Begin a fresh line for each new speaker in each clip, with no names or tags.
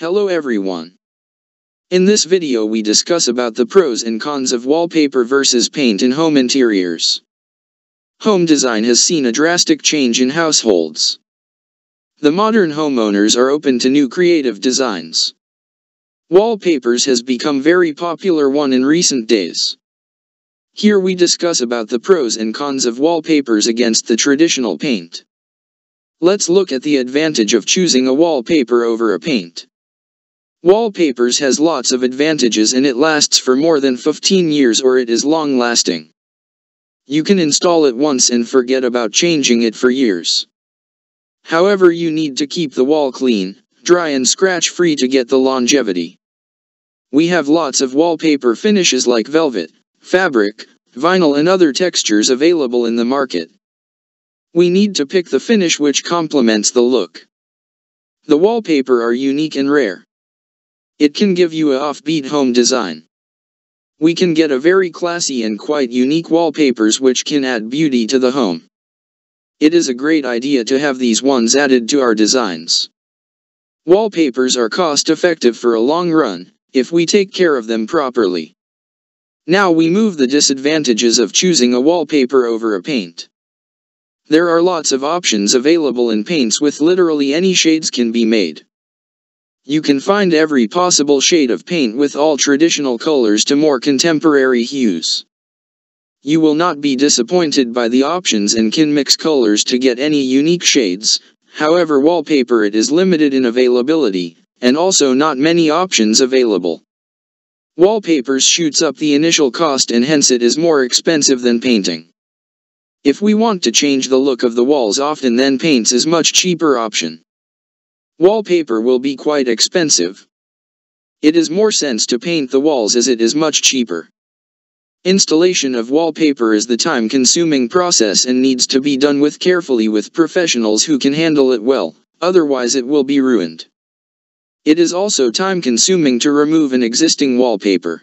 Hello everyone. In this video we discuss about the pros and cons of wallpaper versus paint in home interiors. Home design has seen a drastic change in households. The modern homeowners are open to new creative designs. Wallpapers has become very popular one in recent days. Here we discuss about the pros and cons of wallpapers against the traditional paint. Let's look at the advantage of choosing a wallpaper over a paint. Wallpapers has lots of advantages and it lasts for more than 15 years or it is long lasting. You can install it once and forget about changing it for years. However you need to keep the wall clean, dry and scratch free to get the longevity. We have lots of wallpaper finishes like velvet, fabric, vinyl and other textures available in the market. We need to pick the finish which complements the look. The wallpaper are unique and rare. It can give you a offbeat home design. We can get a very classy and quite unique wallpapers which can add beauty to the home. It is a great idea to have these ones added to our designs. Wallpapers are cost effective for a long run, if we take care of them properly. Now we move the disadvantages of choosing a wallpaper over a paint. There are lots of options available in paints with literally any shades can be made. You can find every possible shade of paint with all traditional colors to more contemporary hues. You will not be disappointed by the options and can mix colors to get any unique shades, however wallpaper it is limited in availability, and also not many options available. Wallpapers shoots up the initial cost and hence it is more expensive than painting. If we want to change the look of the walls often then paints is much cheaper option. Wallpaper will be quite expensive. It is more sense to paint the walls as it is much cheaper. Installation of wallpaper is the time-consuming process and needs to be done with carefully with professionals who can handle it well, otherwise it will be ruined. It is also time-consuming to remove an existing wallpaper.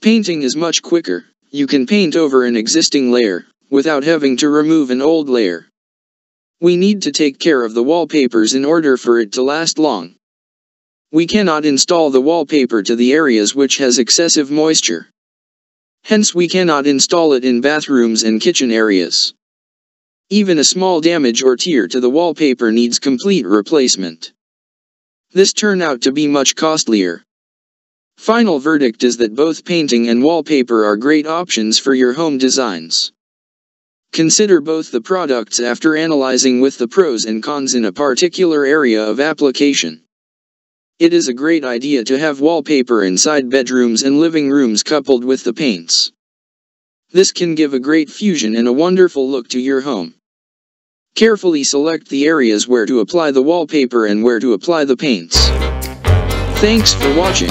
Painting is much quicker, you can paint over an existing layer, without having to remove an old layer. We need to take care of the wallpapers in order for it to last long. We cannot install the wallpaper to the areas which has excessive moisture. Hence we cannot install it in bathrooms and kitchen areas. Even a small damage or tear to the wallpaper needs complete replacement. This turned out to be much costlier. Final verdict is that both painting and wallpaper are great options for your home designs. Consider both the products after analyzing with the pros and cons in a particular area of application. It is a great idea to have wallpaper inside bedrooms and living rooms coupled with the paints. This can give a great fusion and a wonderful look to your home. Carefully select the areas where to apply the wallpaper and where to apply the paints. Thanks for watching.